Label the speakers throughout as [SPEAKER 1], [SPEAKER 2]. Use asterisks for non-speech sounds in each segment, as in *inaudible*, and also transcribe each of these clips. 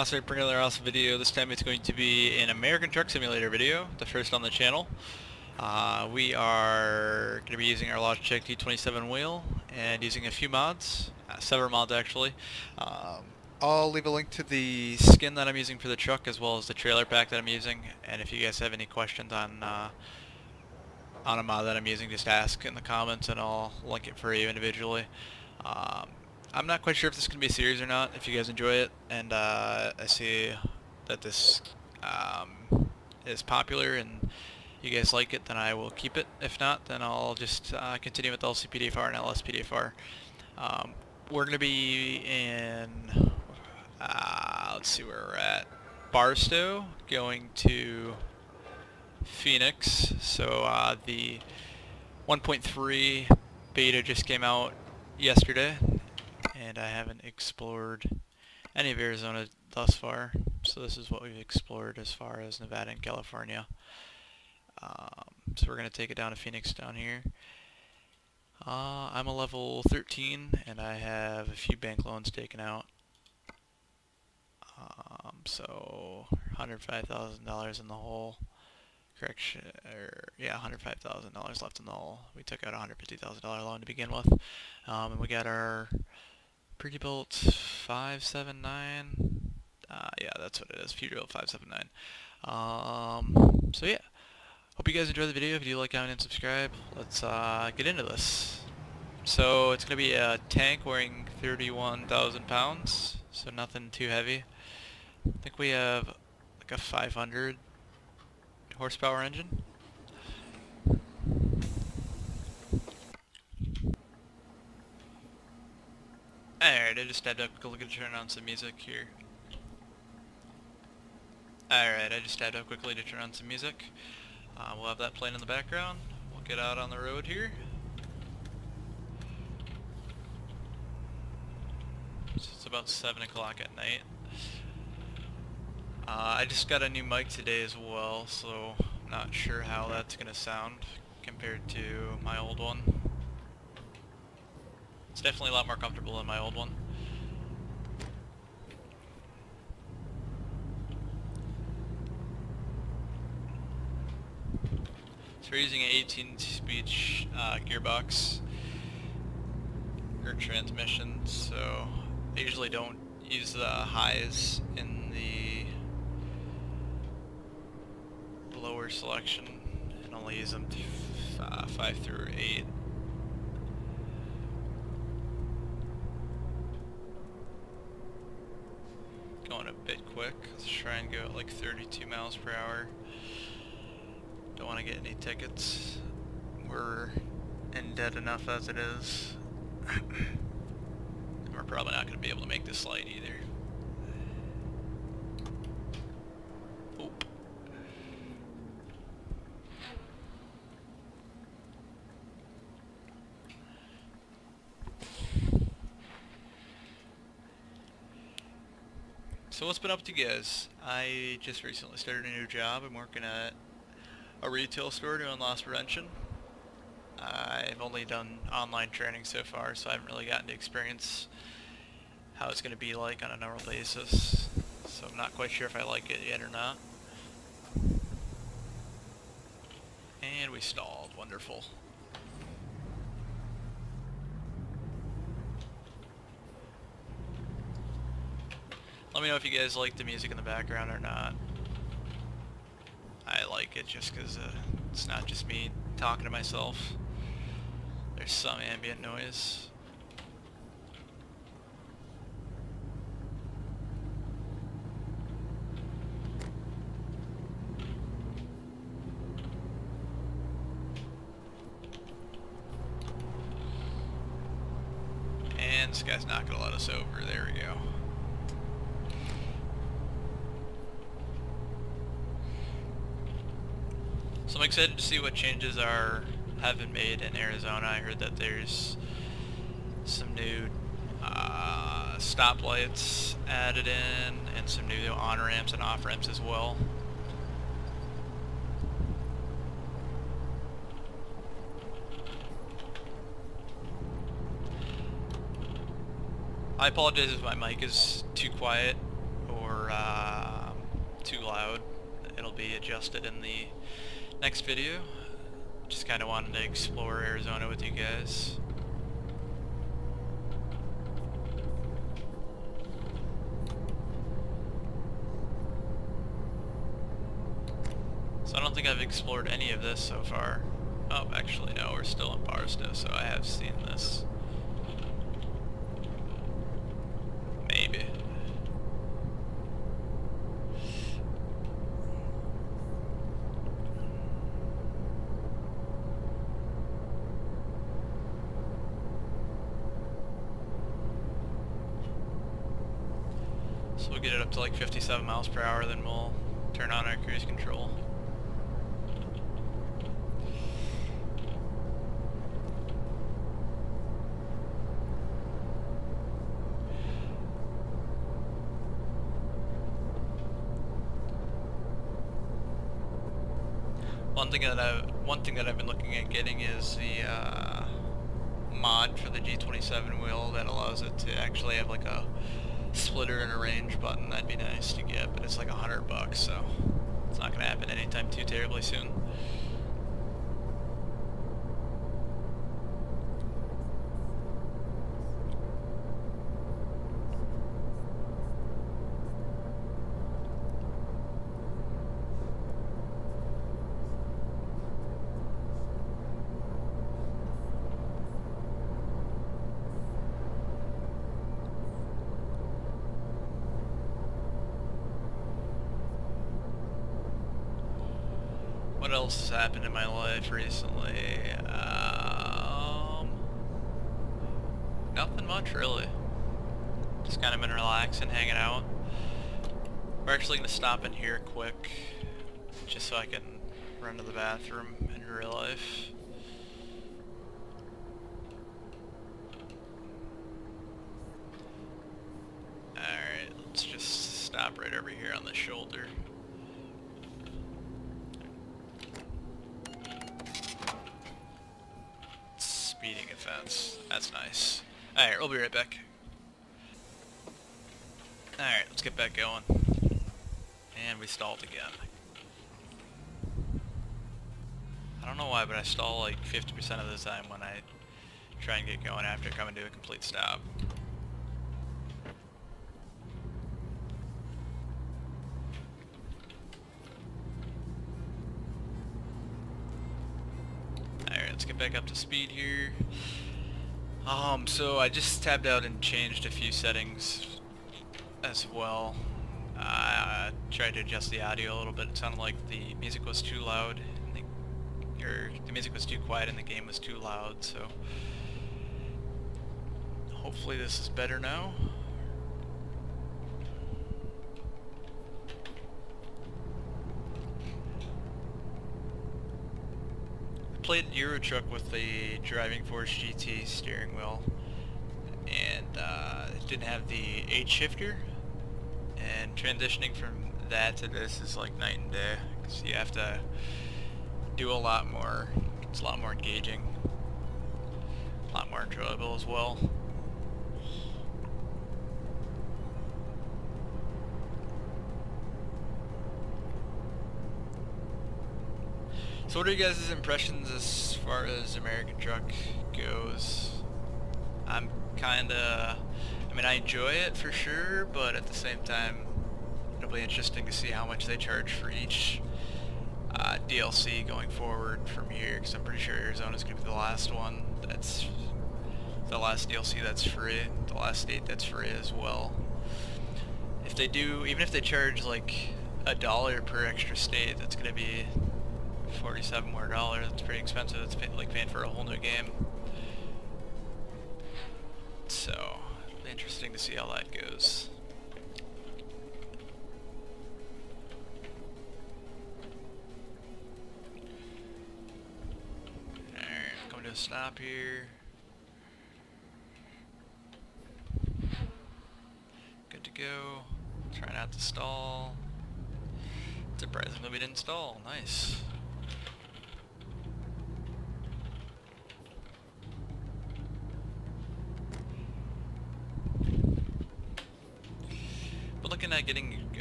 [SPEAKER 1] Also, bring another awesome video. This time it's going to be an American Truck Simulator video, the first on the channel. Uh, we are going to be using our Logitech G27 wheel and using a few mods, uh, several mods actually. Um, I'll leave a link to the skin that I'm using for the truck as well as the trailer pack that I'm using. And if you guys have any questions on uh, on a mod that I'm using, just ask in the comments and I'll link it for you individually. Um, I'm not quite sure if this is going to be a series or not, if you guys enjoy it, and uh, I see that this um, is popular and you guys like it, then I will keep it. If not, then I'll just uh, continue with LCPDFR and LSPDFR. Um, we're going to be in, uh, let's see where we're at, Barstow, going to Phoenix. So uh, the 1.3 beta just came out yesterday, and I haven't explored any of Arizona thus far. So this is what we've explored as far as Nevada and California. Um, so we're going to take it down to Phoenix down here. Uh, I'm a level 13 and I have a few bank loans taken out. Um, so $105,000 in the hole. Correction, or yeah, $105,000 left in the hole. We took out a $150,000 loan to begin with. Um, and we got our Peterbilt 579. Uh, yeah, that's what it is, Peterbilt 579. Um, so yeah, hope you guys enjoy the video. If you do like, comment, and subscribe, let's uh, get into this. So it's going to be a tank weighing 31,000 pounds, so nothing too heavy. I think we have like a 500 horsepower engine. Alright, I just had to quickly turn on some music here. Alright, I just had to quickly to turn on some music. Uh, we'll have that playing in the background. We'll get out on the road here. It's about 7 o'clock at night. Uh, I just got a new mic today as well, so not sure how that's going to sound compared to my old one. It's definitely a lot more comfortable than my old one. So we're using an 18-speed uh, gearbox or transmission, so I usually don't use the highs in the lower selection and only use them uh, 5 through 8. Going a bit quick, let's try and go at like 32 miles per hour. Don't want to get any tickets. We're in debt enough as it is. *coughs* We're probably not going to be able to make this light either. So what's been up to you guys? I just recently started a new job. I'm working at a retail store doing loss prevention. I've only done online training so far, so I haven't really gotten to experience how it's going to be like on a normal basis. So I'm not quite sure if I like it yet or not. And we stalled. Wonderful. Let me know if you guys like the music in the background or not. I like it just because uh, it's not just me talking to myself. There's some ambient noise. And this guy's not going to let us over. There we go. So I'm excited to see what changes are have been made in Arizona. I heard that there's some new uh, stoplights added in and some new on-ramps and off-ramps as well. I apologize if my mic is too quiet or uh, too loud. It'll be adjusted in the next video. Just kind of wanted to explore Arizona with you guys. So I don't think I've explored any of this so far. Oh, actually no, we're still in Barstow, so I have seen this. Maybe. So we'll get it up to like 57 miles per hour, then we'll turn on our cruise control. One thing that I one thing that I've been looking at getting is the uh, mod for the G27 wheel that allows it to actually have like a splitter and a range button. That'd be nice to get, but it's like a hundred bucks, so it's not gonna happen anytime too terribly soon. What else has happened in my life recently? Um, nothing much really. Just kind of been relaxing, hanging out. We're actually going to stop in here quick, just so I can run to the bathroom in real life. Alright, let's just stop right over here on the shoulder. Speeding offense. That's nice. Alright, we'll be right back. Alright, let's get back going. And we stalled again. I don't know why, but I stall like 50% of the time when I try and get going after coming to a complete stop. Back up to speed here. Um, so I just tabbed out and changed a few settings as well. I tried to adjust the audio a little bit. It sounded like the music was too loud, the, or the music was too quiet and the game was too loud, so hopefully this is better now. Played Euro Truck with the Driving Force GT steering wheel and uh, it didn't have the H shifter and transitioning from that to this is like night and day because you have to do a lot more it's a lot more engaging a lot more enjoyable as well So what are you guys' impressions as far as American Truck goes? I'm kinda, I mean I enjoy it for sure, but at the same time it'll be interesting to see how much they charge for each uh, DLC going forward from here, because I'm pretty sure Arizona's going to be the last one that's, the last DLC that's free, the last state that's free as well. If they do, even if they charge like a dollar per extra state, that's going to be 47 more dollars. It's pretty expensive. It's like paying for a whole new game. So, interesting to see how that goes. Alright, coming to a stop here. Good to go. Try not to stall. Surprisingly we didn't stall. Nice.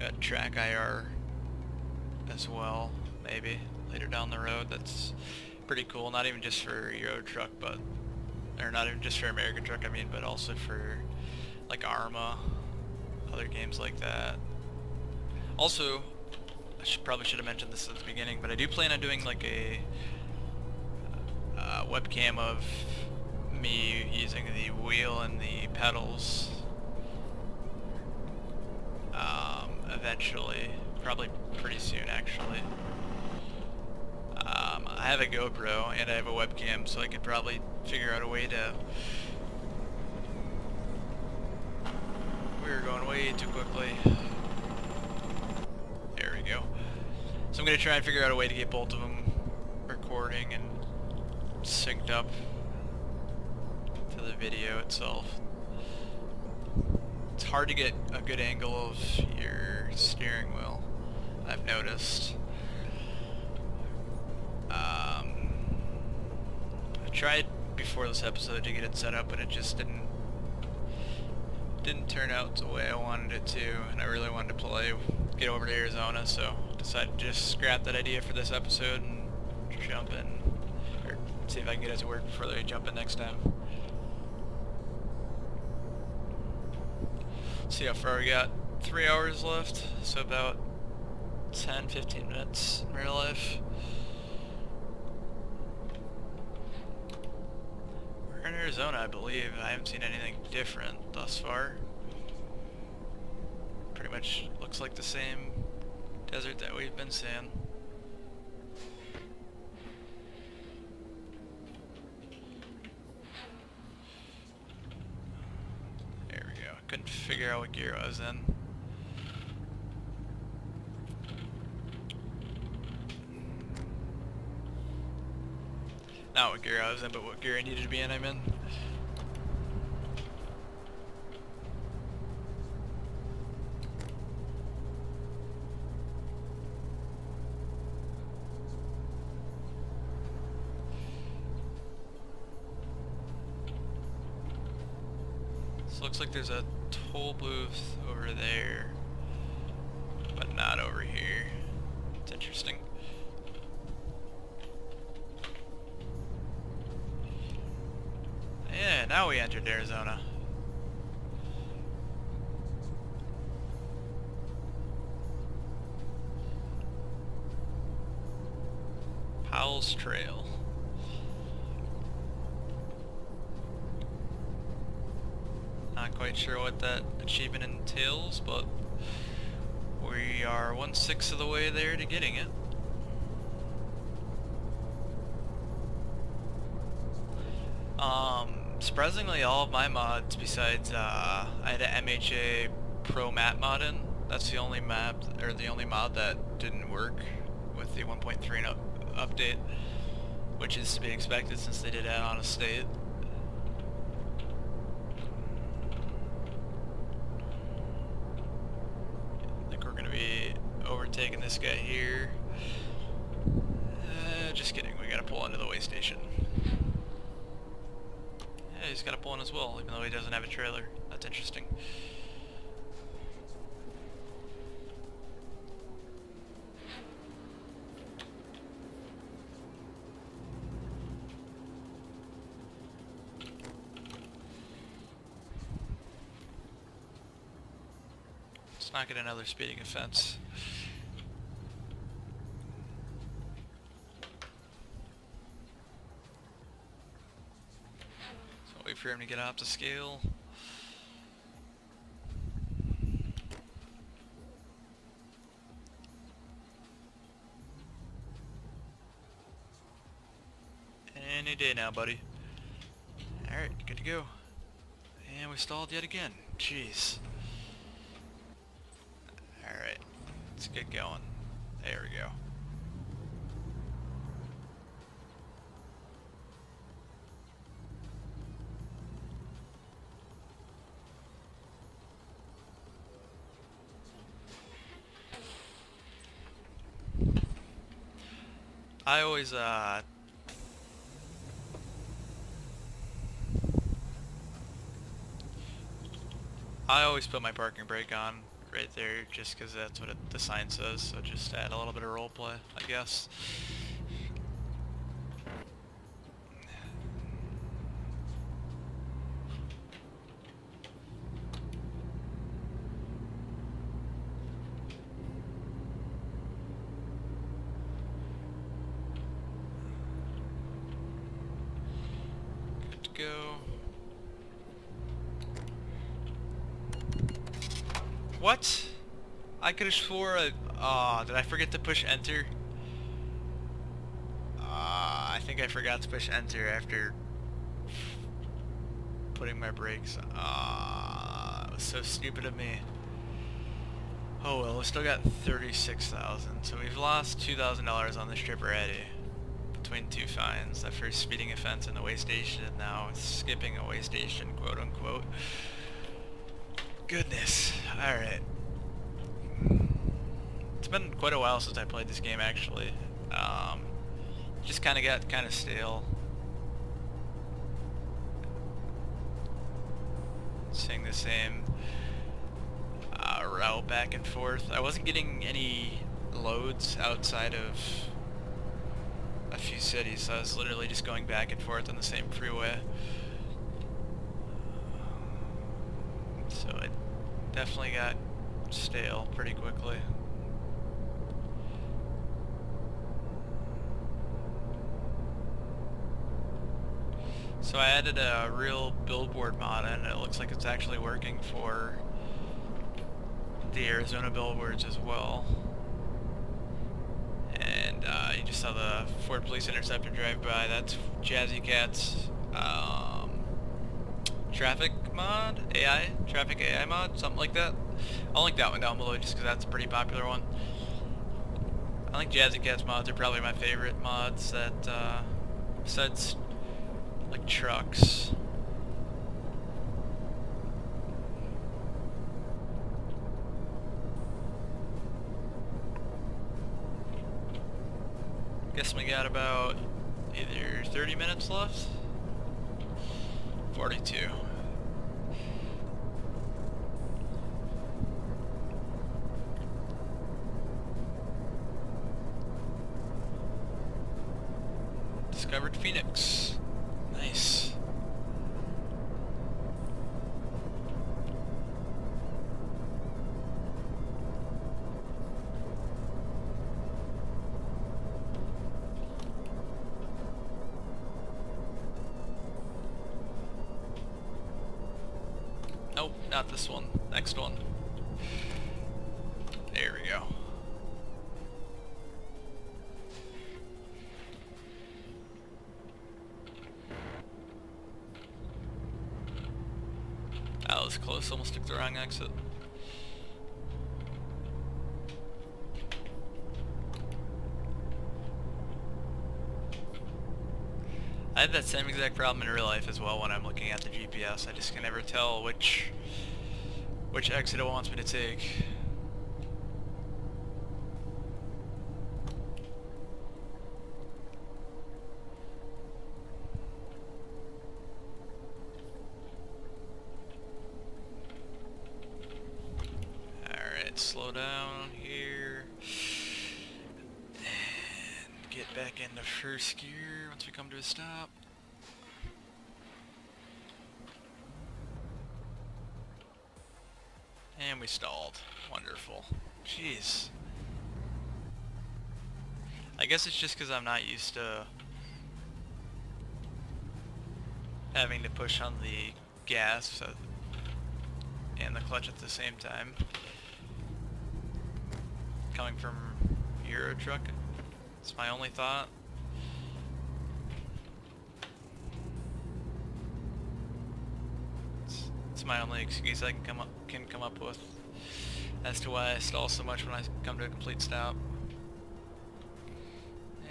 [SPEAKER 1] A TrackIR as well, maybe, later down the road. That's pretty cool, not even just for Euro Truck, but, or not even just for American Truck, I mean, but also for, like, Arma, other games like that. Also, I should, probably should have mentioned this at the beginning, but I do plan on doing, like, a uh, webcam of me using the wheel and the pedals eventually, probably pretty soon actually. Um, I have a GoPro and I have a webcam so I could probably figure out a way to... We are going way too quickly. There we go. So I'm going to try and figure out a way to get both of them recording and synced up to the video itself. It's hard to get a good angle of your steering wheel, I've noticed. Um, I tried before this episode to get it set up, but it just didn't didn't turn out the way I wanted it to, and I really wanted to play, get over to Arizona, so decided to just scrap that idea for this episode and jump in see if I can get it to work before they jump in next time. See how far we got. Three hours left, so about 10, 15 minutes in real life. We're in Arizona, I believe. I haven't seen anything different thus far. Pretty much looks like the same desert that we've been seeing. Couldn't figure out what gear I was in. Not what gear I was in, but what gear I needed to be in I'm in. So looks like there's a toll booth over there, but not over here. It's interesting. Yeah, now we entered Arizona. Trail. Not quite sure what that achievement entails, but we are one-sixth of the way there to getting it. Um, surprisingly, all of my mods, besides uh, I had an MHA Pro map mod in. That's the only map or the only mod that didn't work with the 1.3 update, which is to be expected since they did add on a state. Think we're gonna be overtaking this guy here. Uh, just kidding, we gotta pull into the way station. Yeah, he's gotta pull in as well, even though he doesn't have a trailer. That's interesting. Get another speeding offense. So wait for him to get up to scale. Any day now, buddy. Alright, good to go. And we stalled yet again. Jeez. Alright, let's get going. There we go. I always, uh... I always put my parking brake on right there just because that's what it, the sign says, so just add a little bit of roleplay, I guess. Good to go. What? I could swore a... Aw, did I forget to push enter? Ah, I think I forgot to push enter after putting my brakes. Ah, it was so stupid of me. Oh well, we still got 36,000, so we've lost $2,000 on this trip already. Between two fines, that first speeding offense and the way station, and now skipping a way station, quote unquote. Goodness. Alright. It's been quite a while since I played this game actually. Um, just kind of got kind of stale. Seeing the same uh, route back and forth. I wasn't getting any loads outside of a few cities, so I was literally just going back and forth on the same freeway. So it definitely got stale pretty quickly. So I added a real billboard mod and it looks like it's actually working for the Arizona billboards as well. And uh, you just saw the Ford Police Interceptor drive by. That's Jazzy Cat's um, traffic mod, AI, traffic AI mod, something like that. I'll link that one down below just because that's a pretty popular one. I think Jazzy Cat's mods are probably my favorite mods that, uh, besides like trucks. Guess we got about either 30 minutes left? 42. There we go. That was close, almost took the wrong exit. I have that same exact problem in real life as well when I'm looking at the GPS. I just can never tell which which exit it wants me to take. Alright, slow down here. And get back into first gear once we come to a stop. And we stalled. Wonderful. Jeez. I guess it's just because I'm not used to having to push on the gas uh, and the clutch at the same time. Coming from Euro truck, it's my only thought. It's, it's my only excuse I can come up can come up with as to why I stall so much when I come to a complete stop.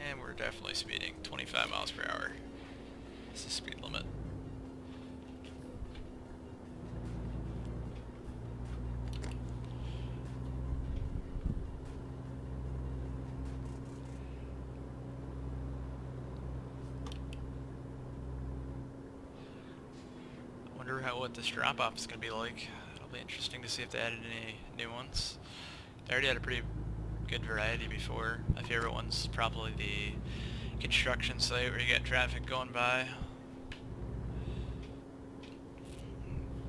[SPEAKER 1] And we're definitely speeding 25 miles per hour. It's the speed limit. Wonder how what this drop off is gonna be like. It'll be interesting to see if they added any new ones. They already had a pretty good variety before. My favorite one's probably the construction site where you get traffic going by.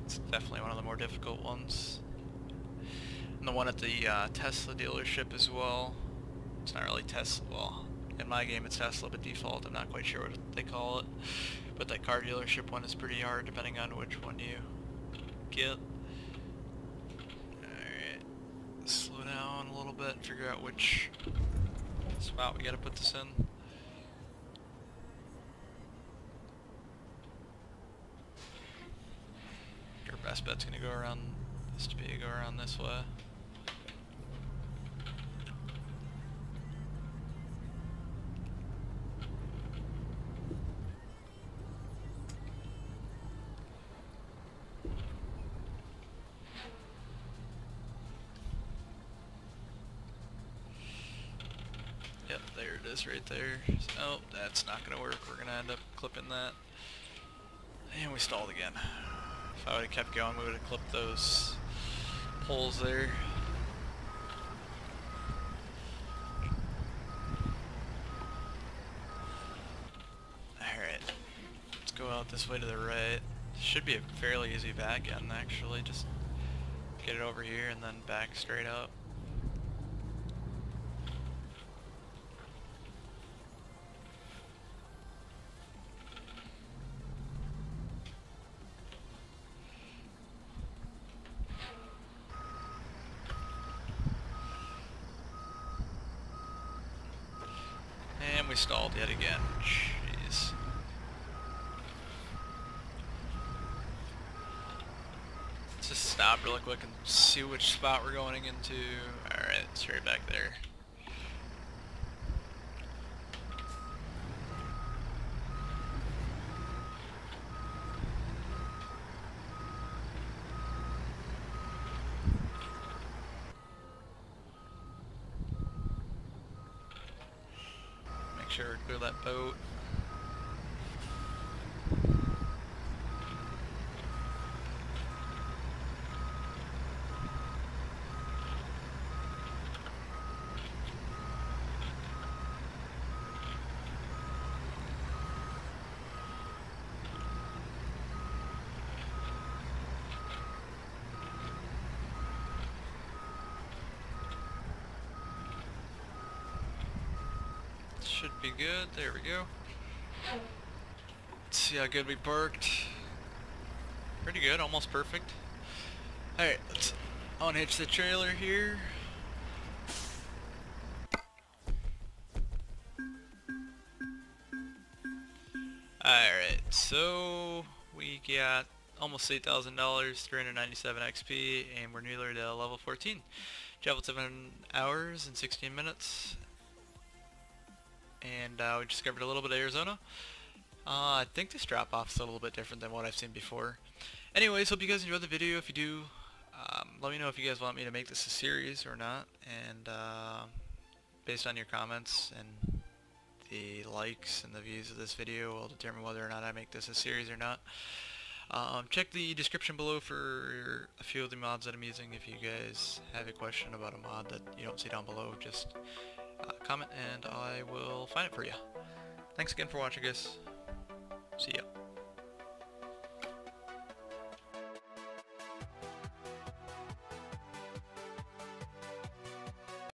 [SPEAKER 1] It's definitely one of the more difficult ones. And the one at the uh, Tesla dealership as well. It's not really Tesla, well, in my game it's Tesla but default, I'm not quite sure what they call it. But that car dealership one is pretty hard depending on which one you get. Alright, slow down a little bit and figure out which spot we gotta put this in. Your best bet's gonna go around this to be go around this way. It is right there. Oh, that's not gonna work. We're gonna end up clipping that. And we stalled again. If I would have kept going, we would have clipped those poles there. Alright. Let's go out this way to the right. Should be a fairly easy back end actually. Just get it over here and then back straight up. And we stalled yet again. Jeez. Let's just stop really quick and see which spot we're going into. Alright, it's right back there. Make sure to clear that boat. Should be good. There we go. Let's see how good we parked. Pretty good, almost perfect. Alright, let's unhitch the trailer here. Alright, so we got almost $8,000, 397 XP, and we're nearly to level 14. Traveled 7 hours and 16 minutes, and uh, we discovered a little bit of Arizona. Uh, I think this drop-off is a little bit different than what I've seen before. Anyways, hope you guys enjoyed the video. If you do, um, let me know if you guys want me to make this a series or not. And uh, based on your comments and the likes and the views of this video will determine whether or not I make this a series or not. Um, check the description below for a few of the mods that I'm using. If you guys have a question about a mod that you don't see down below, just uh, comment and I will find it for you. Thanks again for watching guys. See ya.